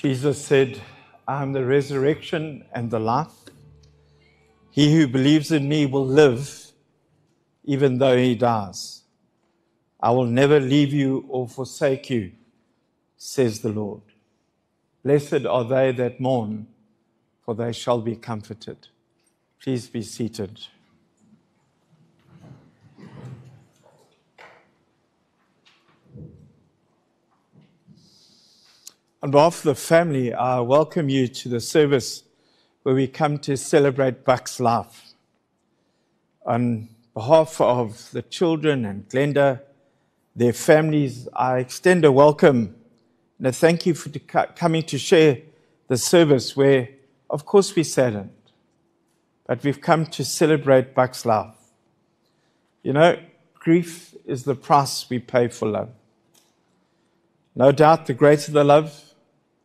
Jesus said, I am the resurrection and the life. He who believes in me will live even though he dies. I will never leave you or forsake you, says the Lord. Blessed are they that mourn, for they shall be comforted. Please be seated. On behalf of the family, I welcome you to the service where we come to celebrate Buck's life. On behalf of the children and Glenda, their families, I extend a welcome and a thank you for coming to share the service where, of course, we saddened, but we've come to celebrate Buck's life. You know, grief is the price we pay for love. No doubt, the greater the love,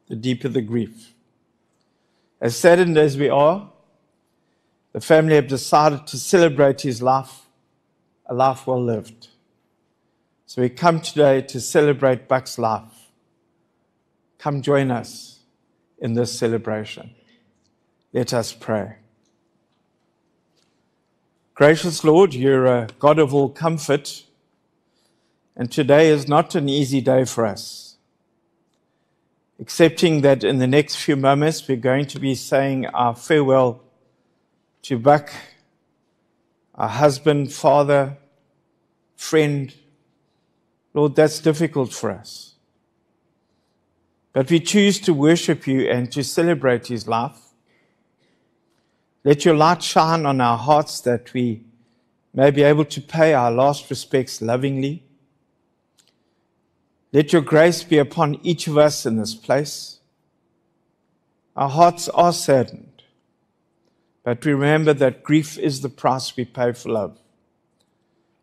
the deeper the grief. As saddened as we are, the family have decided to celebrate his life, a life well lived. So we come today to celebrate Buck's life. Come join us in this celebration. Let us pray. Gracious Lord, you're a God of all comfort, and today is not an easy day for us accepting that in the next few moments we're going to be saying our farewell to Buck, our husband, father, friend. Lord, that's difficult for us. But we choose to worship you and to celebrate his life. Let your light shine on our hearts that we may be able to pay our last respects lovingly let your grace be upon each of us in this place. Our hearts are saddened, but we remember that grief is the price we pay for love.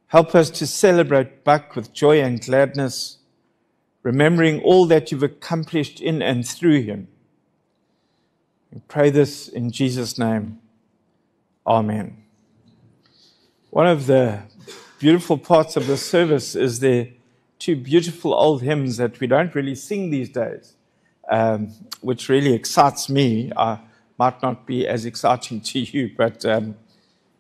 Help us to celebrate Buck with joy and gladness, remembering all that you've accomplished in and through him. We pray this in Jesus' name. Amen. One of the beautiful parts of the service is the two beautiful old hymns that we don't really sing these days, um, which really excites me. Might not be as exciting to you, but um,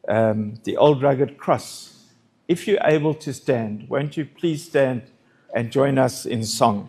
um, the old rugged cross. If you're able to stand, won't you please stand and join us in song?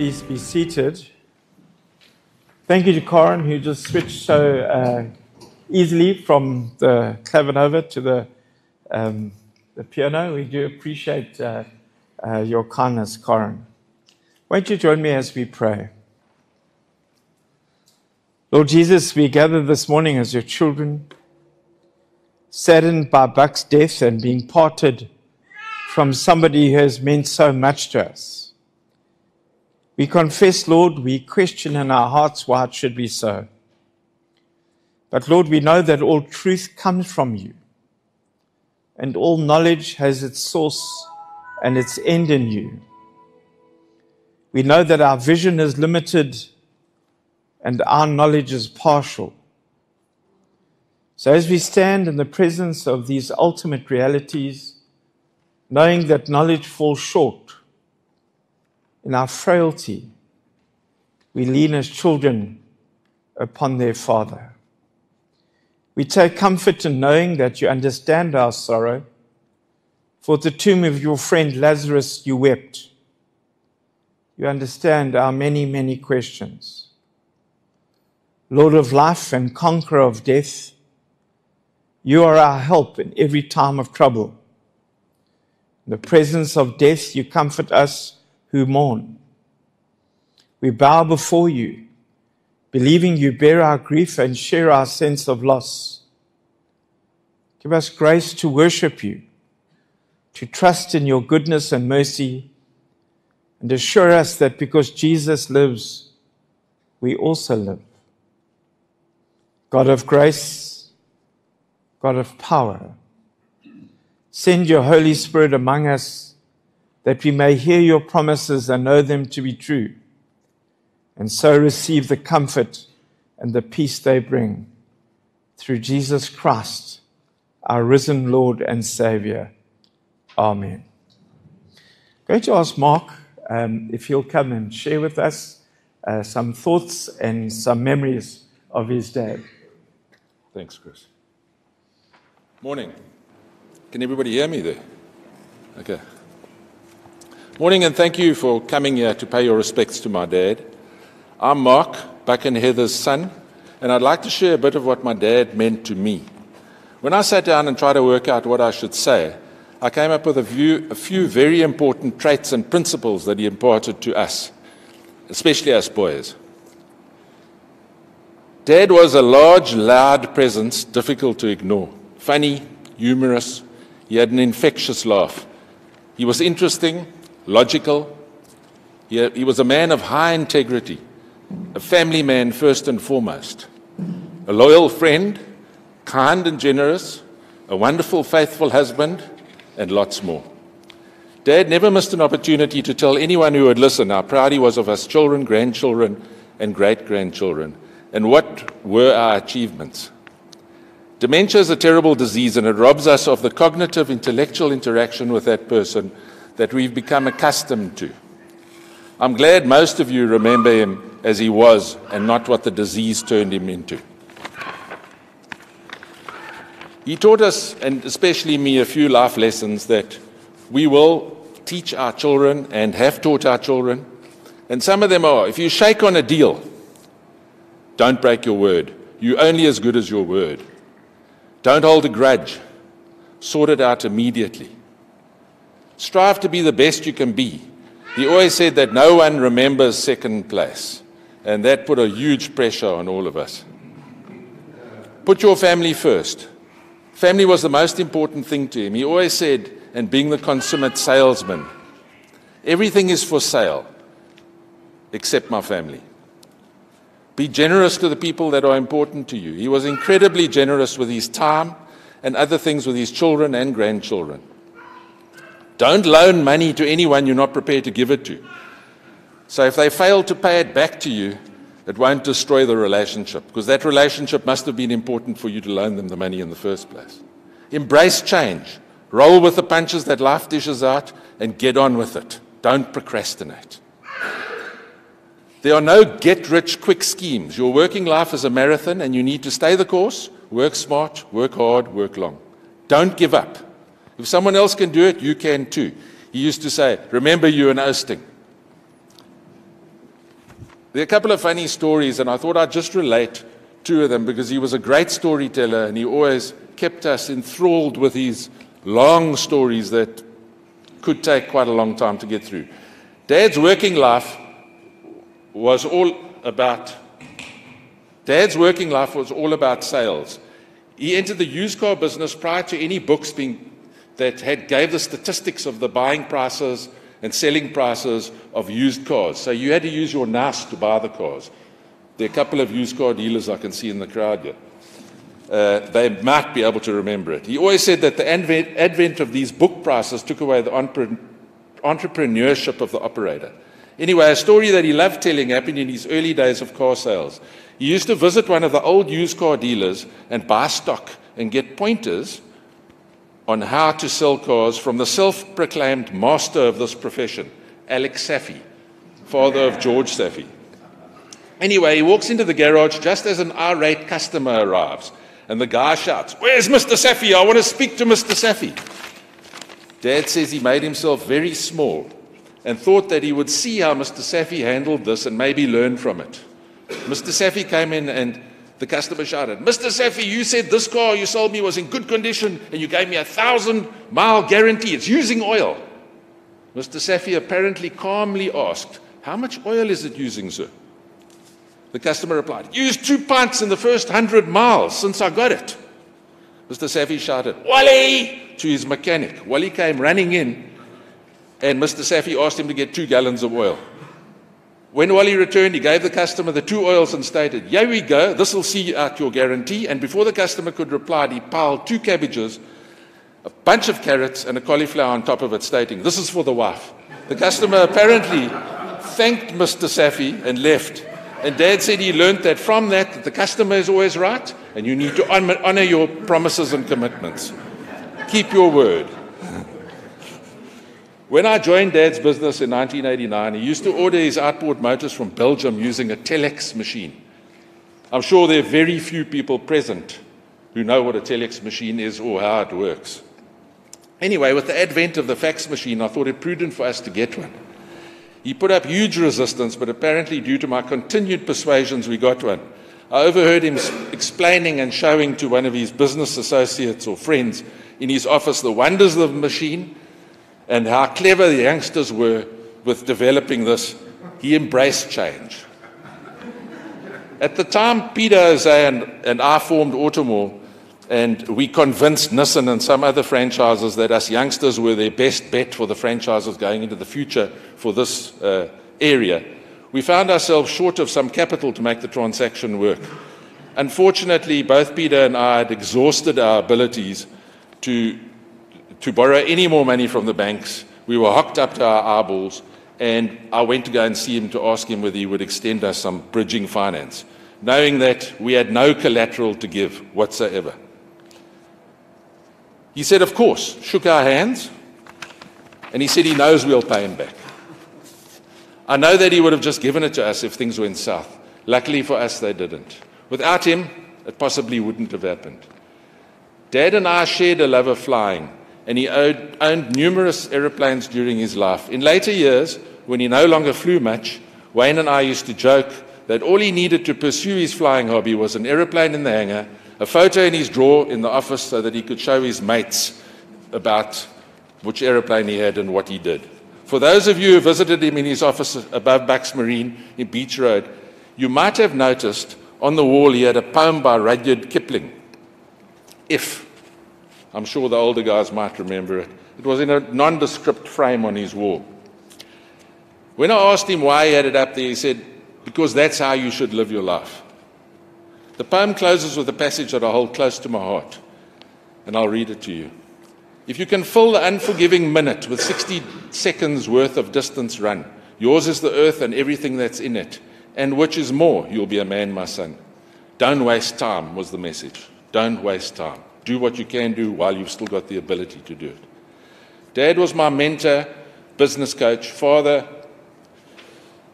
Please be seated. Thank you to Corin, who just switched so uh, easily from the clavinova to the, um, the piano. We do appreciate uh, uh, your kindness, Corin. Won't you join me as we pray? Lord Jesus, we gather this morning as your children, saddened by Buck's death and being parted from somebody who has meant so much to us. We confess, Lord, we question in our hearts why it should be so. But Lord, we know that all truth comes from you, and all knowledge has its source and its end in you. We know that our vision is limited and our knowledge is partial. So, as we stand in the presence of these ultimate realities, knowing that knowledge falls short, in our frailty, we lean as children upon their Father. We take comfort in knowing that you understand our sorrow. For the tomb of your friend Lazarus, you wept. You understand our many, many questions. Lord of life and conqueror of death, you are our help in every time of trouble. In the presence of death, you comfort us who mourn. We bow before you, believing you bear our grief and share our sense of loss. Give us grace to worship you, to trust in your goodness and mercy, and assure us that because Jesus lives, we also live. God of grace, God of power, send your Holy Spirit among us that we may hear your promises and know them to be true, and so receive the comfort and the peace they bring. Through Jesus Christ, our risen Lord and Savior. Amen. Going to ask Mark um, if he'll come and share with us uh, some thoughts and some memories of his dad. Thanks, Chris. Morning. Can everybody hear me there? Okay. Morning, and thank you for coming here to pay your respects to my dad. I'm Mark, Buck and Heather's son, and I'd like to share a bit of what my dad meant to me. When I sat down and tried to work out what I should say, I came up with a few, a few very important traits and principles that he imparted to us, especially us boys. Dad was a large, loud presence, difficult to ignore. Funny, humorous, he had an infectious laugh. He was interesting, logical. He, he was a man of high integrity, a family man first and foremost, a loyal friend, kind and generous, a wonderful, faithful husband, and lots more. Dad never missed an opportunity to tell anyone who would listen how proud he was of us children, grandchildren, and great grandchildren, and what were our achievements. Dementia is a terrible disease and it robs us of the cognitive, intellectual interaction with that person that we've become accustomed to. I'm glad most of you remember him as he was and not what the disease turned him into. He taught us, and especially me, a few life lessons that we will teach our children and have taught our children. And some of them are if you shake on a deal, don't break your word. You're only as good as your word. Don't hold a grudge, sort it out immediately. Strive to be the best you can be. He always said that no one remembers second place, and that put a huge pressure on all of us. Put your family first. Family was the most important thing to him. He always said, and being the consummate salesman, everything is for sale except my family. Be generous to the people that are important to you. He was incredibly generous with his time and other things with his children and grandchildren. Don't loan money to anyone you're not prepared to give it to. So if they fail to pay it back to you, it won't destroy the relationship because that relationship must have been important for you to loan them the money in the first place. Embrace change. Roll with the punches that life dishes out and get on with it. Don't procrastinate. There are no get rich quick schemes. Your working life is a marathon and you need to stay the course, work smart, work hard, work long. Don't give up. If someone else can do it, you can too. He used to say, Remember, you're an Oostingh. There are a couple of funny stories, and I thought I'd just relate two of them because he was a great storyteller and he always kept us enthralled with his long stories that could take quite a long time to get through. Dad's working life was all about Dad's working life was all about sales. He entered the used car business prior to any books being that had gave the statistics of the buying prices and selling prices of used cars. So you had to use your NAS to buy the cars. There are a couple of used car dealers I can see in the crowd here. Uh, they might be able to remember it. He always said that the advent, advent of these book prices took away the entrepreneurship of the operator. Anyway, a story that he loved telling happened in his early days of car sales. He used to visit one of the old used car dealers and buy stock and get pointers on how to sell cars from the self proclaimed master of this profession, Alex Saffy, father of George Saffy. Anyway, he walks into the garage just as an irate customer arrives, and the guy shouts, Where's Mr. Saffy? I want to speak to Mr. Saffy. Dad says he made himself very small and thought that he would see how Mr. Saffy handled this and maybe learn from it. Mr. Saffy came in and the customer shouted, Mr. Safi, you said this car you sold me was in good condition and you gave me a thousand mile guarantee. It's using oil. Mr. Safi apparently calmly asked, How much oil is it using, sir? The customer replied, Used two pints in the first hundred miles since I got it. Mr. Safi shouted, Wally! to his mechanic. Wally came running in and Mr. Safi asked him to get two gallons of oil. When Wally returned, he gave the customer the two oils and stated, Here we go, this will see out your guarantee. And before the customer could reply, he piled two cabbages, a bunch of carrots, and a cauliflower on top of it, stating, This is for the wife. The customer apparently thanked Mr. Safi and left. And Dad said he learned that from that, that the customer is always right, and you need to honor your promises and commitments. Keep your word. When I joined Dad's business in 1989, he used to order his outboard motors from Belgium using a telex machine. I'm sure there are very few people present who know what a telex machine is or how it works. Anyway, with the advent of the fax machine, I thought it prudent for us to get one. He put up huge resistance, but apparently, due to my continued persuasions, we got one. I overheard him explaining and showing to one of his business associates or friends in his office the wonders of the machine and how clever the youngsters were with developing this, he embraced change. At the time, Peter Jose and, and I formed Automall, and we convinced Nissan and some other franchises that us youngsters were their best bet for the franchises going into the future for this uh, area. We found ourselves short of some capital to make the transaction work. Unfortunately, both Peter and I had exhausted our abilities to to borrow any more money from the banks. We were hooked up to our eyeballs, and I went to go and see him to ask him whether he would extend us some bridging finance, knowing that we had no collateral to give whatsoever. He said, Of course, shook our hands, and he said he knows we'll pay him back. I know that he would have just given it to us if things went south. Luckily for us, they didn't. Without him, it possibly wouldn't have happened. Dad and I shared a love of flying, and he owned numerous aeroplanes during his life. In later years, when he no longer flew much, Wayne and I used to joke that all he needed to pursue his flying hobby was an aeroplane in the hangar, a photo in his drawer in the office so that he could show his mates about which aeroplane he had and what he did. For those of you who visited him in his office above Bucks Marine in Beach Road, you might have noticed on the wall he had a poem by Rudyard Kipling. If I'm sure the older guys might remember it. It was in a nondescript frame on his wall. When I asked him why he had it up there, he said, Because that's how you should live your life. The poem closes with a passage that I hold close to my heart, and I'll read it to you. If you can fill the unforgiving minute with 60 seconds worth of distance run, yours is the earth and everything that's in it, and which is more, you'll be a man, my son. Don't waste time, was the message. Don't waste time. Do what you can do while you've still got the ability to do it. Dad was my mentor, business coach, father.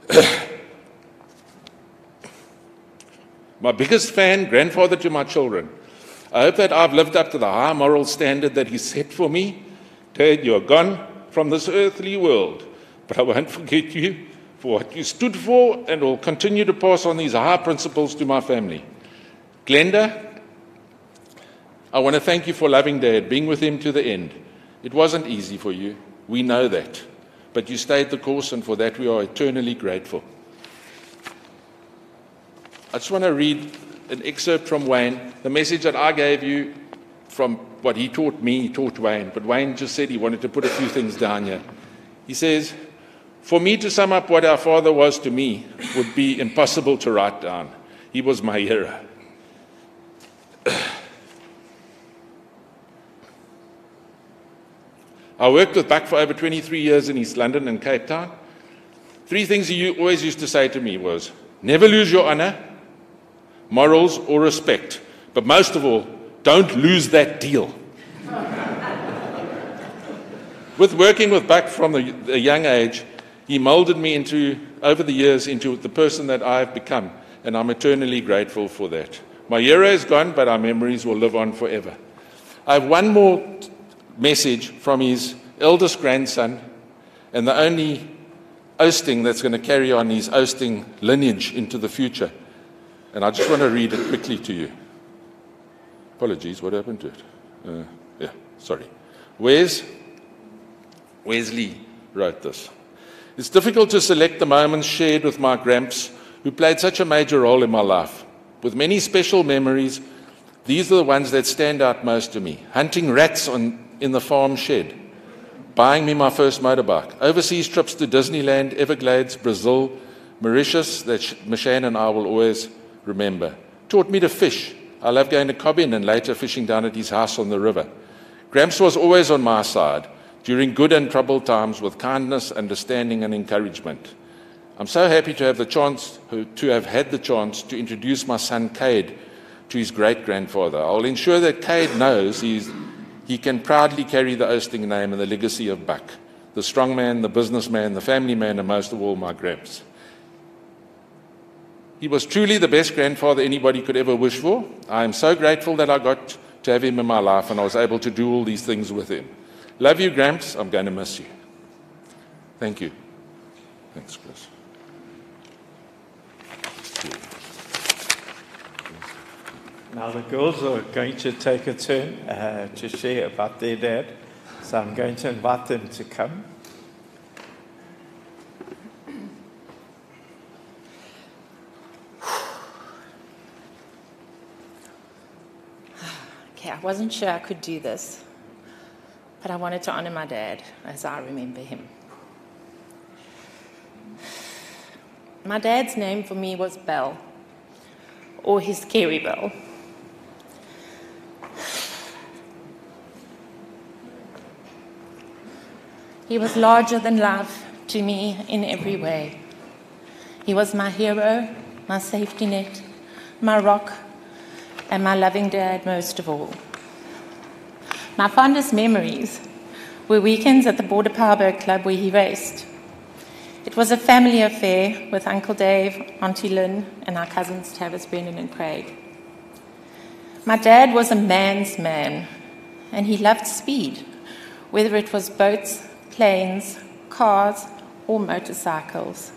my biggest fan, grandfather to my children. I hope that I've lived up to the high moral standard that he set for me. Dad, you're gone from this earthly world, but I won't forget you for what you stood for and will continue to pass on these high principles to my family. Glenda, I want to thank you for loving Dad, being with him to the end. It wasn't easy for you. We know that. But you stayed the course, and for that we are eternally grateful. I just want to read an excerpt from Wayne, the message that I gave you from what he taught me, he taught Wayne. But Wayne just said he wanted to put a few things down here. He says, For me to sum up what our father was to me would be impossible to write down. He was my hero. I worked with Buck for over 23 years in East London and Cape Town. Three things he always used to say to me was, never lose your honor, morals, or respect. But most of all, don't lose that deal. with working with Buck from a, young age, he molded me into, over the years, into the person that I've become, and I'm eternally grateful for that. My era is gone, but our memories will live on forever. I have one more message from his eldest grandson, and the only Oostingh that's going to carry on his Oostingh lineage into the future. And I just want to read it quickly to you. Apologies, what happened to it? Uh, yeah, sorry. Wes, Wesley wrote this. It's difficult to select the moments shared with my gramps, who played such a major role in my life. With many special memories, these are the ones that stand out most to me. Hunting rats on in the farm shed, buying me my first motorbike, overseas trips to Disneyland, Everglades, Brazil, Mauritius, that Mishan and I will always remember. Taught me to fish. I love going to Kob Inn and later fishing down at his house on the river. Gramps was always on my side during good and troubled times with kindness, understanding, and encouragement. I'm so happy to have the chance to have had the chance to introduce my son Cade to his great grandfather. I'll ensure that Cade knows he's he can proudly carry the Oostingh name and the legacy of Buck, the strong man, the businessman, the family man, and most of all, my gramps. He was truly the best grandfather anybody could ever wish for. I am so grateful that I got to have him in my life and I was able to do all these things with him. Love you, Gramps. I'm going to miss you. Thank you. Thanks, Chris. Now the girls are going to take a turn uh, to share about their dad, so I'm going to invite them to come. Okay, I wasn't sure I could do this, but I wanted to honor my dad as I remember him. My dad's name for me was Bell, or his Kerry Bell. He was larger than life to me in every way. He was my hero, my safety net, my rock, and my loving dad most of all. My fondest memories were weekends at the Border Powerboat Club where he raced. It was a family affair with Uncle Dave, Auntie Lynn, and our cousins Tavis, Brennan, and Craig. My dad was a man's man, and he loved speed, whether it was boats, planes, cars, or motorcycles.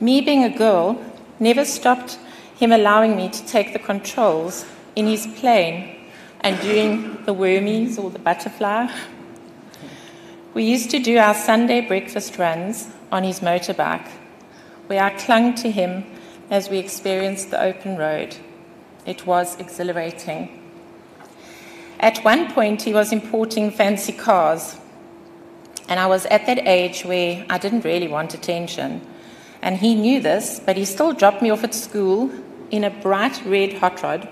Me being a girl never stopped him allowing me to take the controls in his plane and doing the wormies or the butterfly. We used to do our Sunday breakfast runs on his motorbike, where I clung to him as we experienced the open road. It was exhilarating. At one point, he was importing fancy cars and I was at that age where I didn't really want attention. And he knew this, but he still dropped me off at school in a bright red hot rod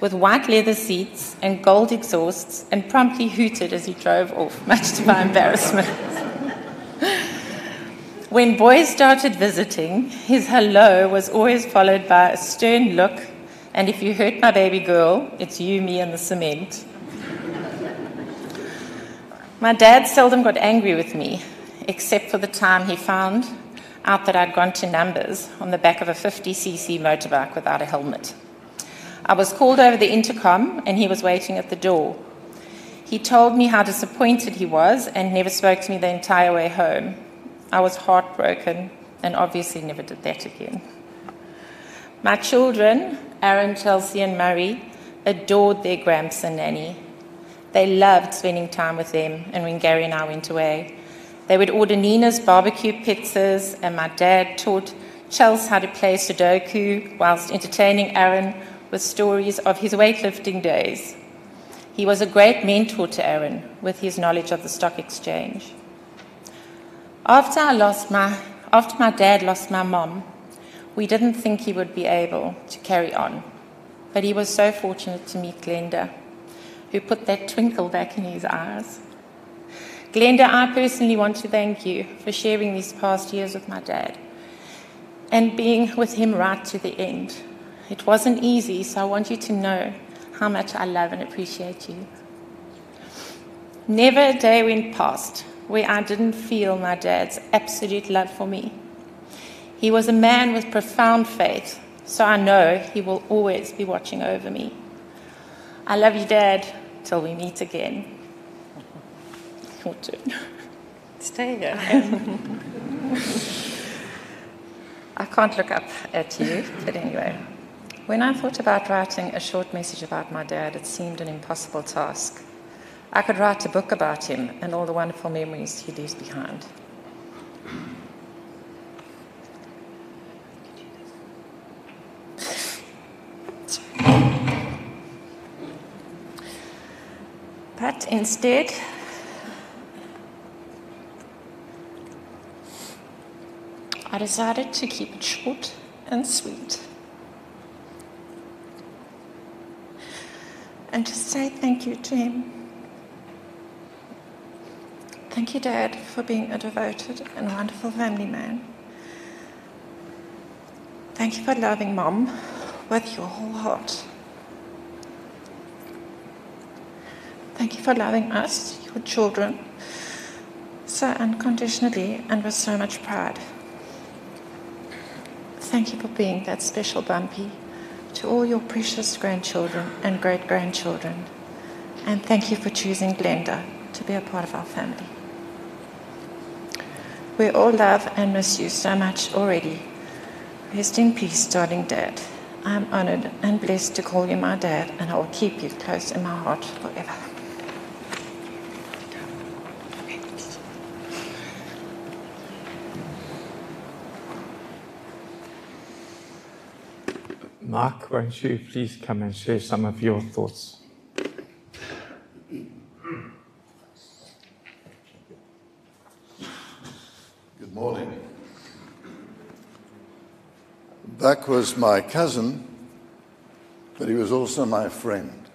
with white leather seats and gold exhausts and promptly hooted as he drove off, much to my embarrassment. when boys started visiting, his hello was always followed by a stern look, and if you hurt my baby girl, it's you, me, and the cement. My dad seldom got angry with me, except for the time he found out that I'd gone to numbers on the back of a 50cc motorbike without a helmet. I was called over the intercom and he was waiting at the door. He told me how disappointed he was and never spoke to me the entire way home. I was heartbroken and obviously never did that again. My children, Aaron, Chelsea, and Murray, adored their Gramps and Nanny. They loved spending time with them, and when Gary and I went away, they would order Nina's barbecue pizzas, and my dad taught Chels how to play Sudoku whilst entertaining Aaron with stories of his weightlifting days. He was a great mentor to Aaron with his knowledge of the stock exchange. After I lost my, after my dad lost my mom, we didn't think he would be able to carry on. But he was so fortunate to meet Glenda, who put that twinkle back in his eyes. Glenda, I personally want to thank you for sharing these past years with my dad and being with him right to the end. It wasn't easy, so I want you to know how much I love and appreciate you. Never a day went past where I didn't feel my dad's absolute love for me. He was a man with profound faith, so I know he will always be watching over me. I love you, Dad, till we meet again. Turn. Stay here. I can't look up at you, but anyway. When I thought about writing a short message about my dad, it seemed an impossible task. I could write a book about him and all the wonderful memories he leaves behind. Instead, I decided to keep it short and sweet. and just say thank you to him. Thank you, Dad, for being a devoted and wonderful family man. Thank you for loving Mom with your whole heart. Thank you for loving us, your children, so unconditionally and with so much pride. Thank you for being that special bumpy to all your precious grandchildren and great grandchildren. And thank you for choosing Glenda to be a part of our family. We all love and miss you so much already. Rest in peace, darling dad. I am honored and blessed to call you my dad, and I will keep you close in my heart forever. Mark, won't you please come and share some of your thoughts? Good morning. Buck was my cousin, but he was also my friend.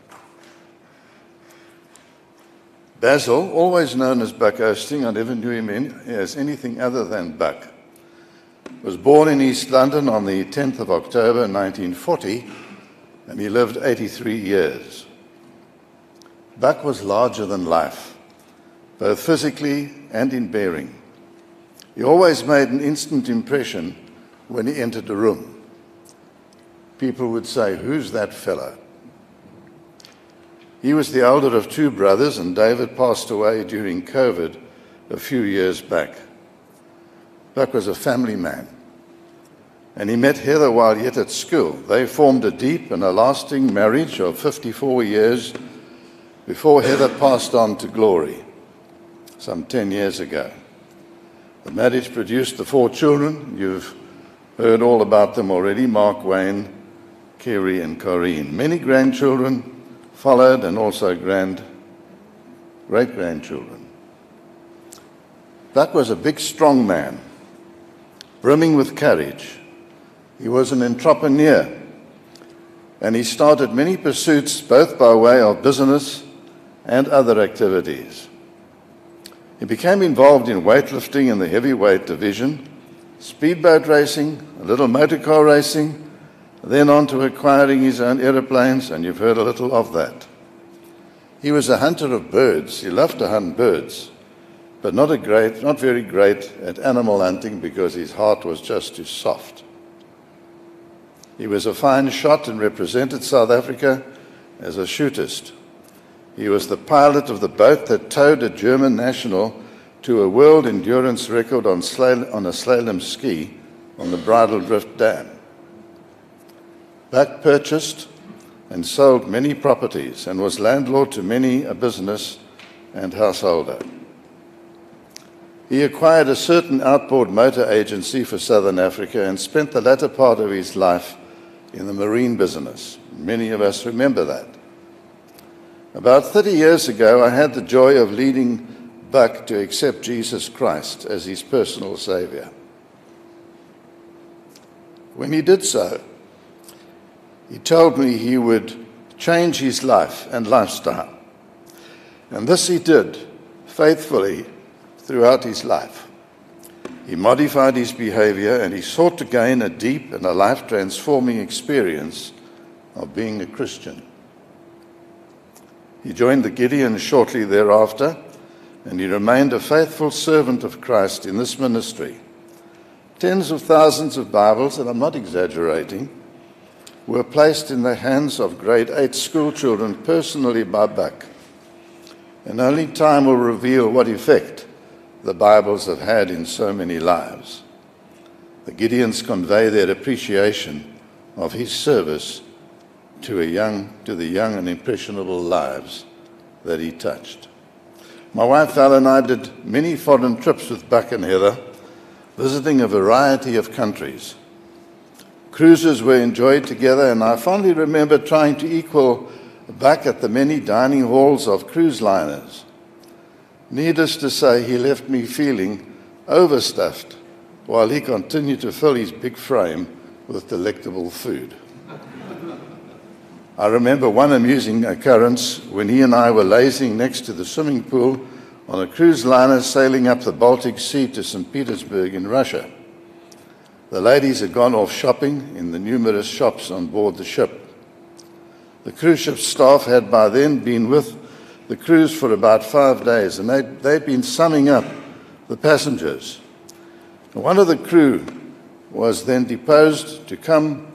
Basil, always known as Buck Oostingh, I never knew him as anything other than Buck was born in East London on the 10th of October 1940, and he lived 83 years. Buck was larger than life, both physically and in bearing. He always made an instant impression when he entered a room. People would say, Who's that fellow? He was the elder of two brothers, and David passed away during COVID a few years back. Buck was a family man. And he met Heather while yet at school. They formed a deep and a lasting marriage of 54 years before Heather passed on to glory some 10 years ago. The marriage produced the four children. You've heard all about them already Mark, Wayne, Kerry, and Corrine. Many grandchildren followed, and also grand, great grandchildren. Buck was a big, strong man brimming with courage. He was an entrepreneur, and he started many pursuits both by way of business and other activities. He became involved in weightlifting in the heavyweight division, speedboat racing, a little motorcar racing, then on to acquiring his own aeroplanes, and you've heard a little of that. He was a hunter of birds. He loved to hunt birds but not, a great, not very great at animal hunting because his heart was just too soft. He was a fine shot and represented South Africa as a shootist. He was the pilot of the boat that towed a German national to a world endurance record on, on a slalom ski on the Bridle Drift Dam. Buck purchased and sold many properties and was landlord to many a business and householder. He acquired a certain outboard motor agency for Southern Africa and spent the latter part of his life in the marine business. Many of us remember that. About 30 years ago, I had the joy of leading Buck to accept Jesus Christ as his personal Savior. When he did so, he told me he would change his life and lifestyle. And this he did faithfully throughout his life. He modified his behavior and he sought to gain a deep and a life transforming experience of being a Christian. He joined the Gideon shortly thereafter, and he remained a faithful servant of Christ in this ministry. Tens of thousands of Bibles, and I'm not exaggerating, were placed in the hands of grade 8 school children personally by Buck. And only time will reveal what effect the Bibles have had in so many lives. The Gideons convey their appreciation of his service to, a young, to the young and impressionable lives that he touched. My wife Val and I did many foreign trips with Buck and Heather, visiting a variety of countries. Cruises were enjoyed together, and I fondly remember trying to equal Buck at the many dining halls of cruise liners. Needless to say, he left me feeling overstuffed while he continued to fill his big frame with delectable food. I remember one amusing occurrence when he and I were lazing next to the swimming pool on a cruise liner sailing up the Baltic Sea to St. Petersburg in Russia. The ladies had gone off shopping in the numerous shops on board the ship. The cruise ship staff had by then been with the cruise for about five days, and they'd, they'd been summing up the passengers. One of the crew was then deposed to come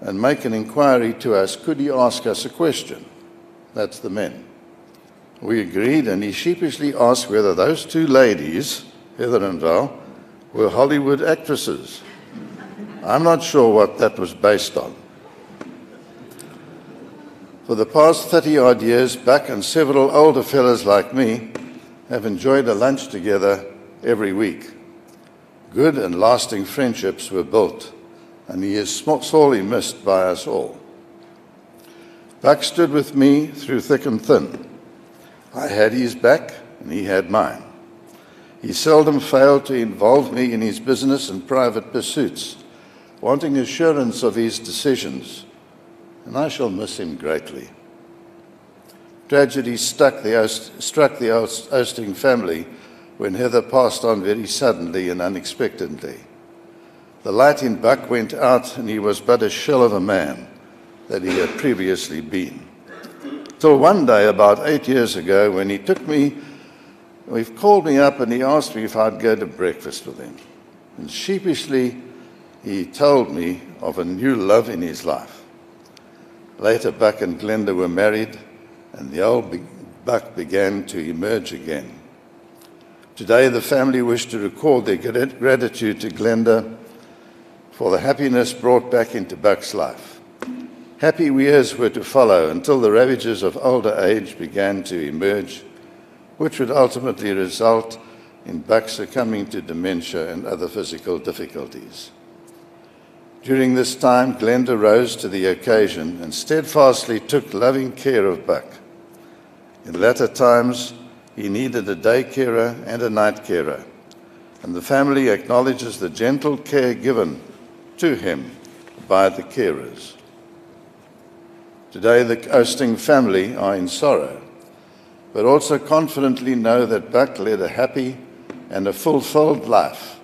and make an inquiry to us, could he ask us a question? That's the men. We agreed, and he sheepishly asked whether those two ladies, Heather and Val, were Hollywood actresses. I'm not sure what that was based on. For the past 30 odd years, Buck and several older fellows like me have enjoyed a lunch together every week. Good and lasting friendships were built and he is sorely missed by us all. Buck stood with me through thick and thin. I had his back, and he had mine. He seldom failed to involve me in his business and private pursuits, wanting assurance of his decisions, and I shall miss him greatly. Tragedy struck the, struck the family when Heather passed on very suddenly and unexpectedly. The light in Buck went out, and he was but a shell of a man that he had previously been. Till one day, about eight years ago, when he took me, he called me up and he asked me if I'd go to breakfast with him. And sheepishly, he told me of a new love in his life. Later, Buck and Glenda were married, and the old Buck began to emerge again. Today, the family wish to record their gratitude to Glenda for the happiness brought back into Buck's life. Happy years were to follow until the ravages of older age began to emerge, which would ultimately result in Buck succumbing to dementia and other physical difficulties. During this time, Glenda rose to the occasion and steadfastly took loving care of Buck. In latter times, he needed a day carer and a night carer, and the family acknowledges the gentle care given to him by the carers. Today, the Oostingh family are in sorrow, but also confidently know that Buck led a happy and a fulfilled life.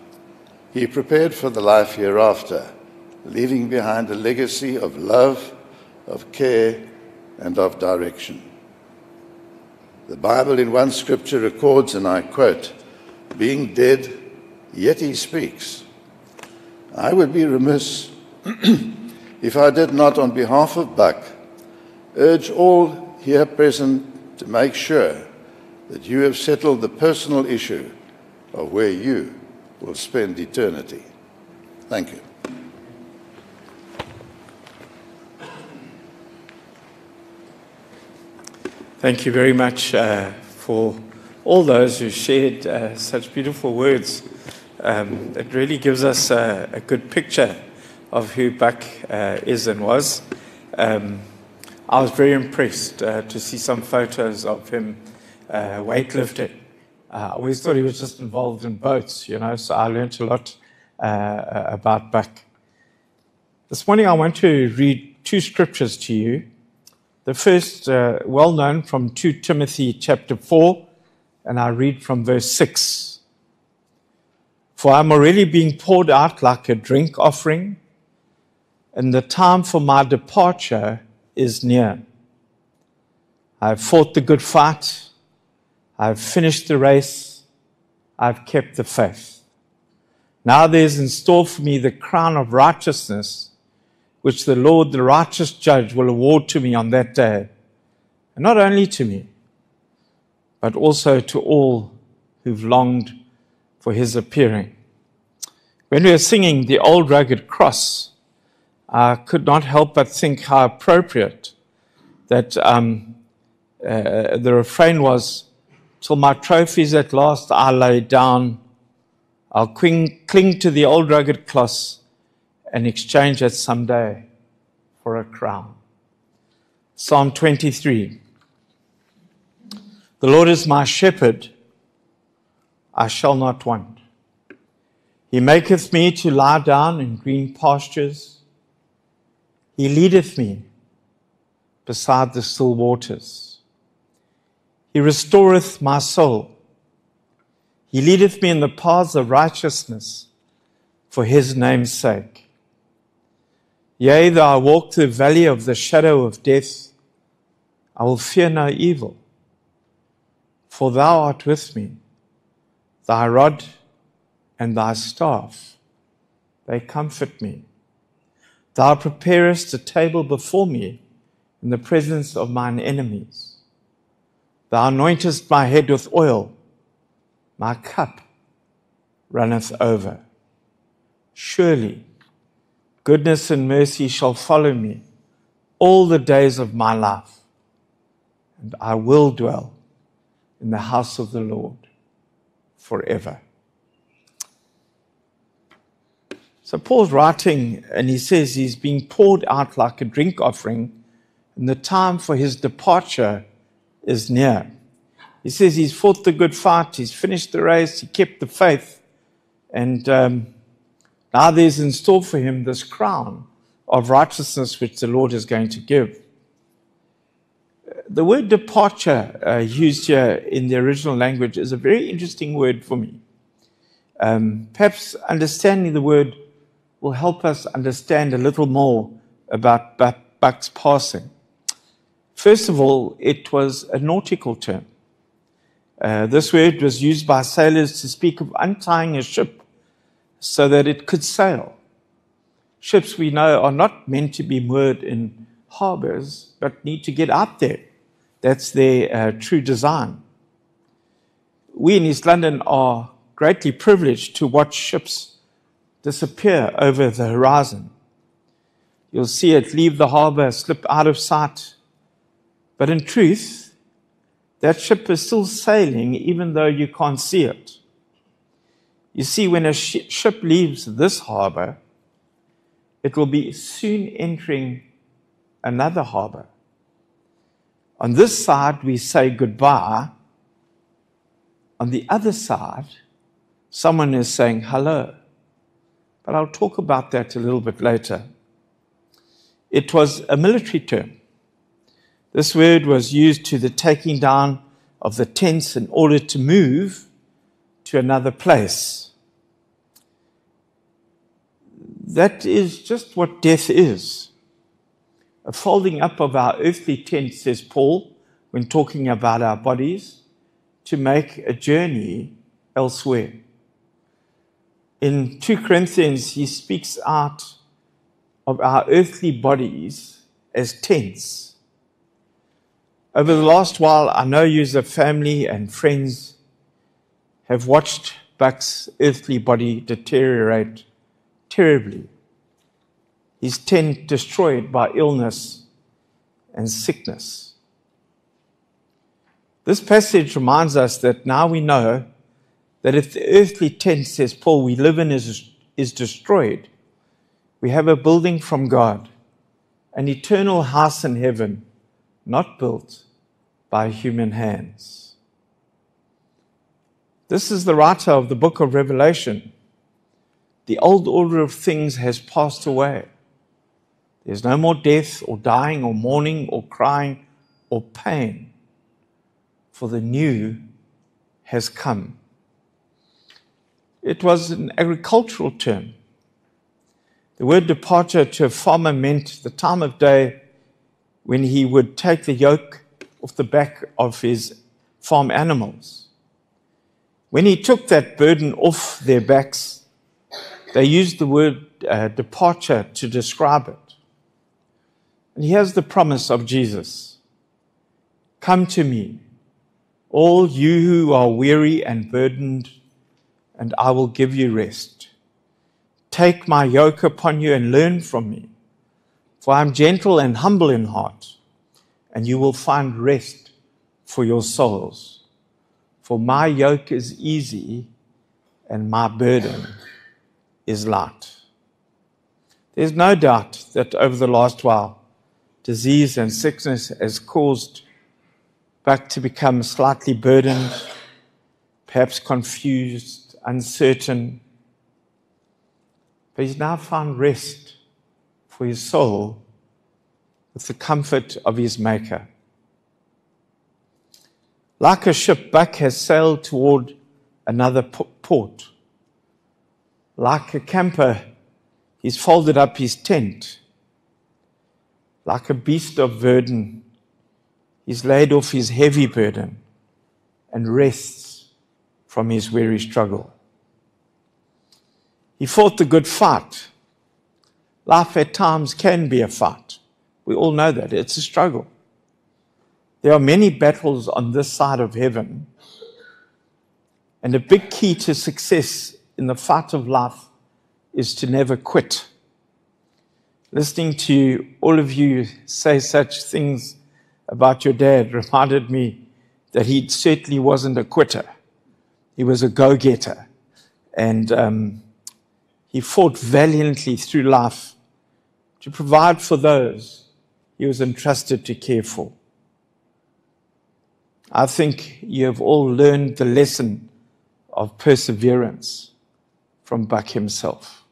He prepared for the life hereafter, leaving behind a legacy of love, of care, and of direction. The Bible in one scripture records, and I quote, being dead, yet he speaks. I would be remiss if I did not, on behalf of Buck, urge all here present to make sure that you have settled the personal issue of where you will spend eternity. Thank you. Thank you very much uh, for all those who shared uh, such beautiful words. Um, it really gives us a, a, good picture of who Buck uh, is and was. Um, I was very impressed uh, to see some photos of him uh, weightlifting. Uh, I always thought he was just involved in boats, you know, so I learned a lot about Buck. This morning I want to read two scriptures to you. The first, uh, well known from 2 Timothy chapter 4, and I read from verse 6. For I'm already being poured out like a drink offering, and the time for my departure is near. I've fought the good fight. I've finished the race. I've kept the faith. Now there's in store for me the crown of righteousness, which the Lord, the righteous judge, will award to me on that day. And not only to me, but also to all who've longed for his appearing. When we were singing the old rugged cross, I could not help but think how appropriate that um, uh, the refrain was, Till my trophies at last I lay down, I'll cling, cling to the old rugged cross and exchange it someday for a crown. Psalm 23. The Lord is my shepherd, I shall not want. He maketh me to lie down in green pastures. He leadeth me beside the still waters. He restoreth my soul. He leadeth me in the paths of righteousness for his name's sake. Yea, though I walk through the valley of the shadow of death, I will fear no evil, for thou art with me. Thy rod and thy staff, they comfort me. Thou preparest a table before me in the presence of mine enemies. Thou anointest my head with oil, my cup runneth over. Surely goodness and mercy shall follow me all the days of my life, and I will dwell in the house of the Lord forever. So Paul's writing and he says he's being poured out like a drink offering, and the time for his departure is near. He says he's fought the good fight, he's finished the race, he kept the faith, and um, now there's in store for him this crown of righteousness which the Lord is going to give. The word departure uh, used here in the original language is a very interesting word for me. Um, perhaps understanding the word will help us understand a little more about Buck's passing. First of all, it was a nautical term. Uh, this word was used by sailors to speak of untying a ship so that it could sail. Ships, we know, are not meant to be moored in harbors, but need to get out there. That's their uh, true design. We in East London are greatly privileged to watch ships disappear over the horizon. You'll see it leave the harbor, slip out of sight. But in truth, that ship is still sailing even though you can't see it. You see, when a sh- ship leaves this harbor, it will be soon entering another harbor. On this side, we say goodbye. On the other side, someone is saying hello. But I'll talk about that a little bit later. It was a military term. This word was used to the taking down of the tents in order to move to another place. That is just what death is. A folding up of our earthly tent, says Paul, when talking about our bodies, to make a journey elsewhere in 2 Corinthians, he speaks out of our earthly bodies as tents. Over the last while, I know you as a family and friends have watched Buck's earthly body deteriorate terribly. His tent destroyed by illness and sickness. This passage reminds us that now we know that if the earthly tent, says Paul, we live in is, is destroyed, we have a building from God, an eternal house in heaven, not built by human hands. This is the writer of the book of Revelation. The old order of things has passed away. There's no more death or dying or mourning or crying or pain, for the new has come. It was an agricultural term. The word departure to a farmer meant the time of day when he would take the yoke off the back of his farm animals. When he took that burden off their backs, they used the word uh, departure to describe it. And here's the promise of Jesus Come to me, all you who are weary and burdened, and I will give you rest. Take my yoke upon you and learn from me, for I am gentle and humble in heart, and you will find rest for your souls. For my yoke is easy and my burden is light. There's no doubt that over the last while, disease and sickness has caused Buck to become slightly burdened, perhaps confused, uncertain. But he's now found rest for his soul with the comfort of his Maker. Like a ship, Buck has sailed toward another port. Like a camper, he's folded up his tent like a beast of burden, he's laid off his heavy burden and rests from his weary struggle. He fought the good fight. Life at times can be a fight. We all know that. It's a struggle. There are many battles on this side of heaven. And a big key to success in the fight of life is to never quit listening to all of you say such things about your dad reminded me that he certainly wasn't a quitter. He was a go getter. And um, he fought valiantly through life to provide for those he was entrusted to care for. I think you have all learned the lesson of perseverance from Buck himself.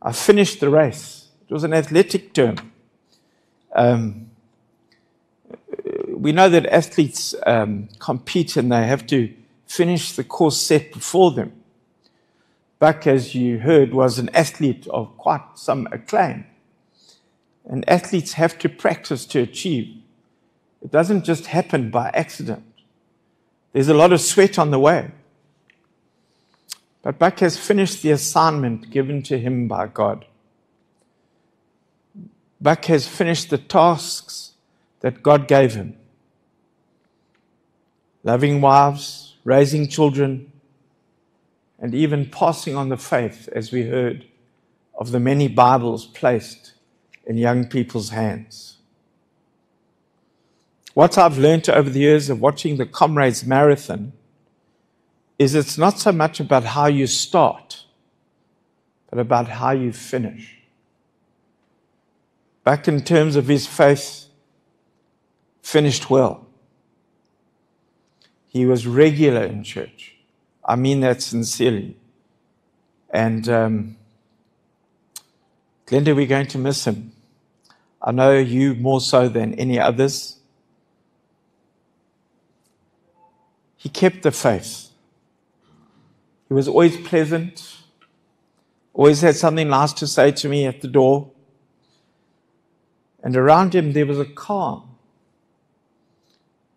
I finished the race. It was an athletic term. Um, we know that athletes um, compete and they have to finish the course set before them. Buck, as you heard, was an athlete of quite some acclaim. And athletes have to practice to achieve. It doesn't just happen by accident. There's a lot of sweat on the way. But Buck has finished the assignment given to him by God. Buck has finished the tasks that God gave him loving wives, raising children, and even passing on the faith, as we heard of the many Bibles placed in young people's hands. What I've learned over the years of watching the Comrades Marathon is it's not so much about how you start, but about how you finish. Back in terms of his faith, finished well. He was regular in church. I mean that sincerely. And um, Glenda, we're going to miss him. I know you more so than any others. He kept the faith. He was always pleasant, always had something nice to say to me at the door. And around him there was a calm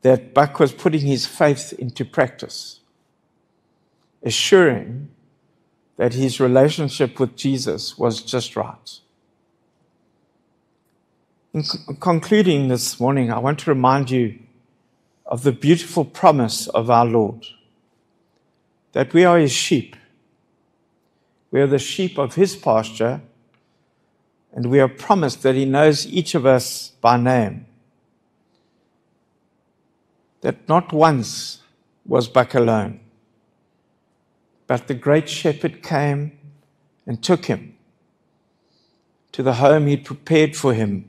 that Buck was putting his faith into practice, assuring that his relationship with Jesus was just right. In concluding this morning, I want to remind you of the beautiful promise of our Lord that we are his sheep. We are the sheep of his pasture, and we are promised that he knows each of us by name. That not once was Buck alone, but the great shepherd came and took him to the home he'd prepared for him.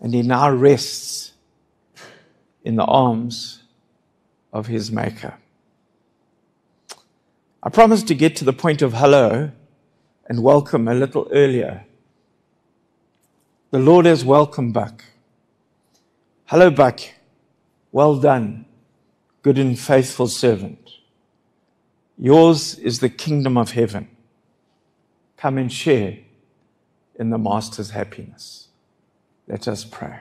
And he now rests in the arms of his Maker. I promised to get to the point of hello and welcome a little earlier. The Lord has welcomed Buck. Hello, Buck. Well done, good and faithful servant. Yours is the kingdom of heaven. Come and share in the Master's happiness. Let us pray.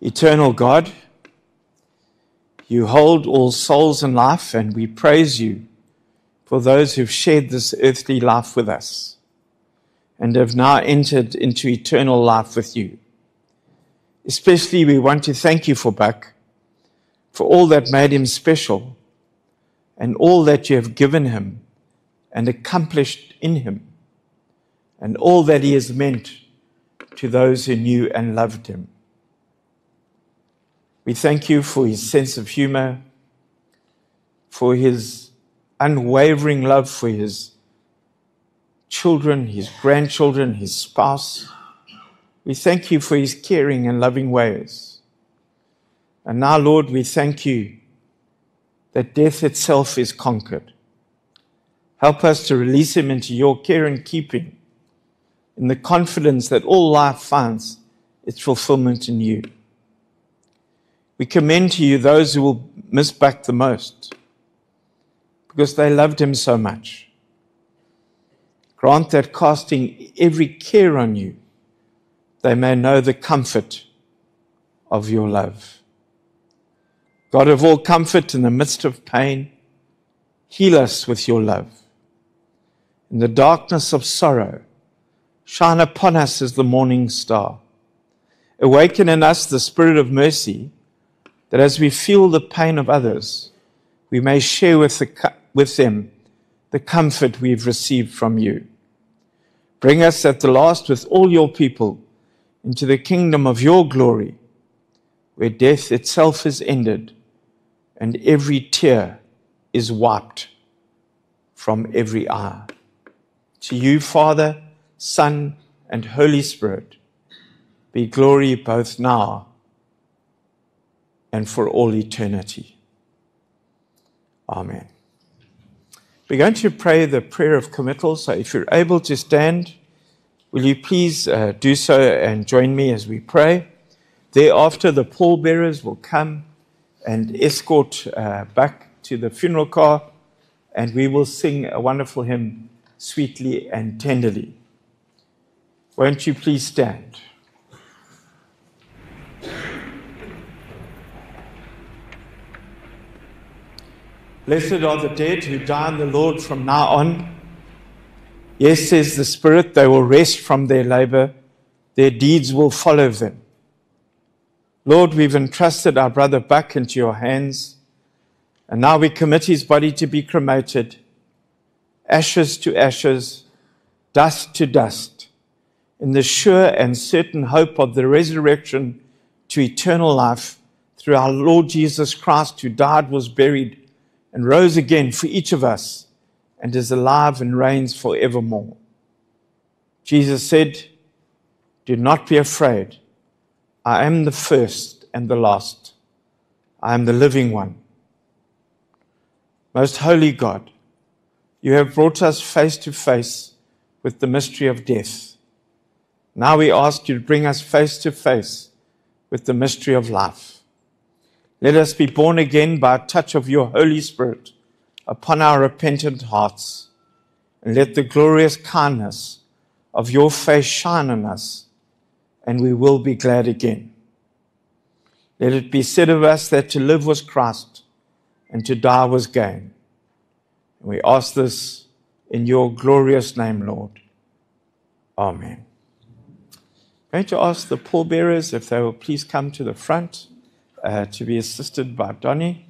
Eternal God, you hold all souls in life, and we praise you for those who've shared this earthly life with us and have now entered into eternal life with you. Especially, we want to thank you for Buck, for all that made him special, and all that you have given him and accomplished in him, and all that he has meant to those who knew and loved him. We thank you for his sense of humor, for his unwavering love for his children, his grandchildren, his spouse. We thank you for his caring and loving ways. And now, Lord, we thank you that death itself is conquered. Help us to release him into your care and keeping in the confidence that all life finds its fulfillment in you. We commend to you those who will miss Buck the most because they loved him so much. Grant that casting every care on you, they may know the comfort of your love. God of all comfort in the midst of pain, heal us with your love. In the darkness of sorrow, shine upon us as the morning star. Awaken in us the spirit of mercy that as we feel the pain of others, we may share with, the, with them the comfort we've received from you. Bring us at the last with all your people into the kingdom of your glory, where death itself is ended and every tear is wiped from every eye. To you, Father, Son, and Holy Spirit, be glory both now and for all eternity. Amen. We're going to pray the prayer of committal. So if you're able to stand, will you please uh, do so and join me as we pray? Thereafter, the pallbearers will come and escort uh, back to the funeral car, and we will sing a wonderful hymn, Sweetly and Tenderly. Won't you please stand? Blessed are the dead who die in the Lord from now on. Yes, says the Spirit, they will rest from their labor, their deeds will follow them. Lord, we've entrusted our brother Buck into your hands, and now we commit his body to be cremated, ashes to ashes, dust to dust, in the sure and certain hope of the resurrection to eternal life through our Lord Jesus Christ, who died, was buried, and rose again for each of us and is alive and reigns forevermore. Jesus said, Do not be afraid. I am the first and the last. I am the living one. Most holy God, you have brought us face to face with the mystery of death. Now we ask you to bring us face to face with the mystery of life. Let us be born again by a touch of your Holy Spirit upon our repentant hearts. And let the glorious kindness of your face shine on us, and we will be glad again. Let it be said of us that to live was Christ and to die was gain. And we ask this in your glorious name, Lord. Amen. I'm going to ask the pallbearers if they will please come to the front Uh, to be assisted by Donnie.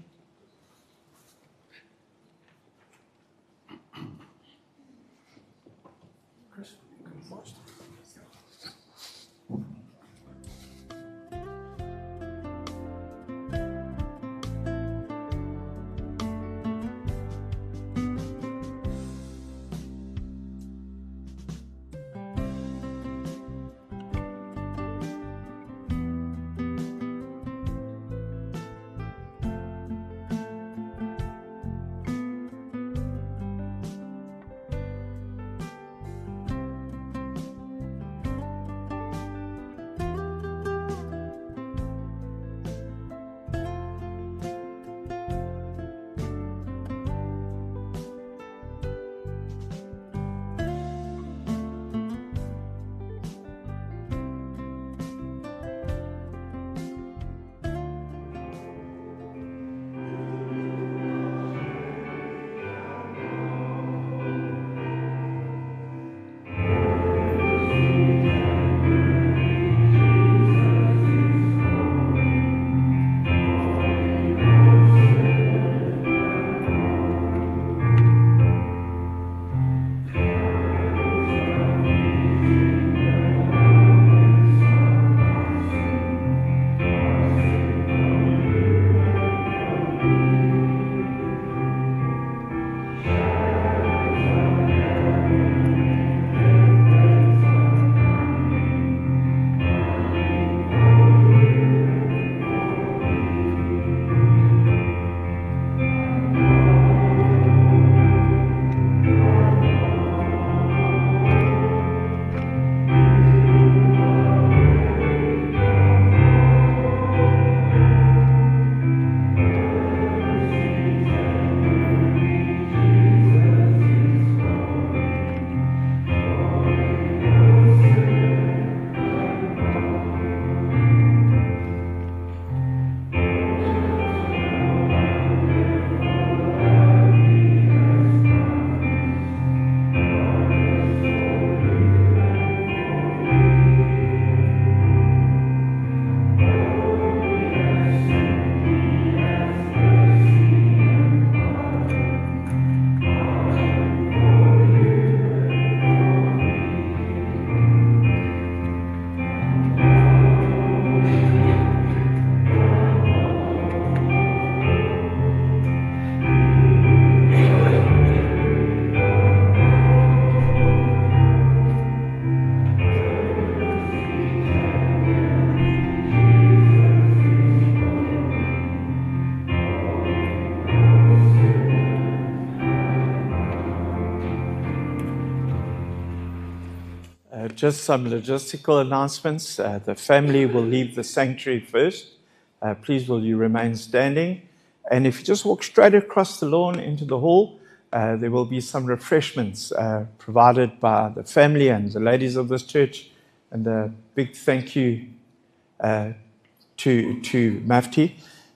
Just some logistical announcements. Uh, the family will leave the sanctuary first. Uh, please, will you remain standing? And if you just walk straight across the lawn into the hall, uh, there will be some refreshments uh, provided by the family and the ladies of this church. And a big thank you uh, to, to Mafti.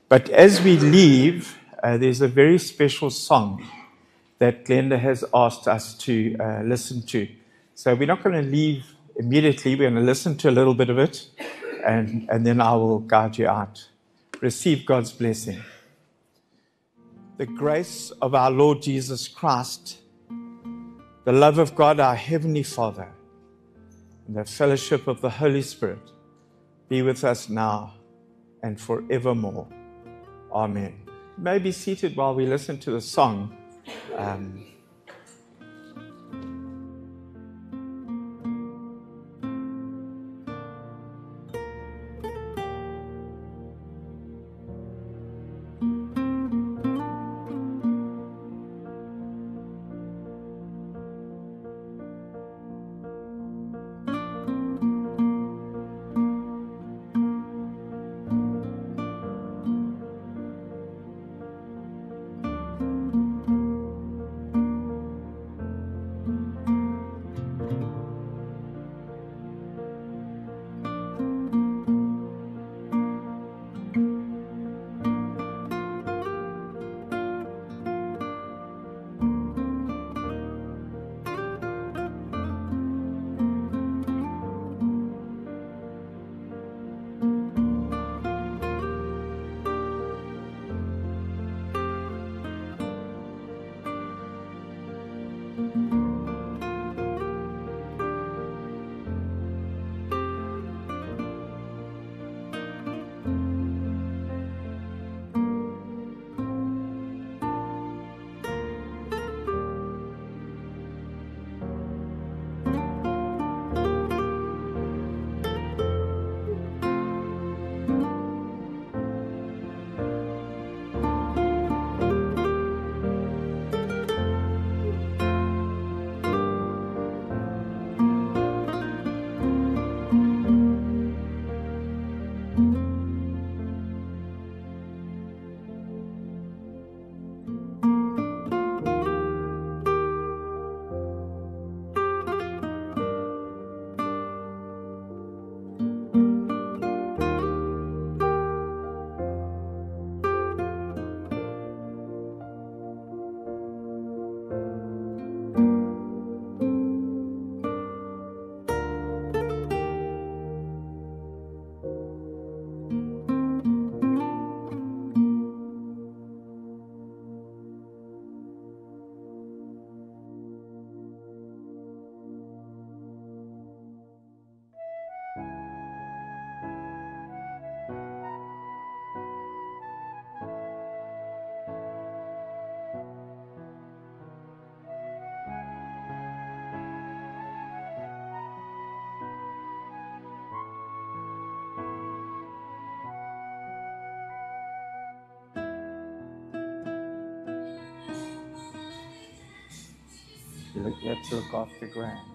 But as we leave, uh, there's a very special song that Glenda has asked us to listen to. So we're not going to leave immediately. We're going to listen to a little bit of it, and, and then I will guide you out. Receive God's blessing. The grace of our Lord Jesus Christ, the love of God, our Heavenly Father, and the fellowship of the Holy Spirit be with us now and forevermore. Amen. You may be seated while we listen to the song. Um, You look, you have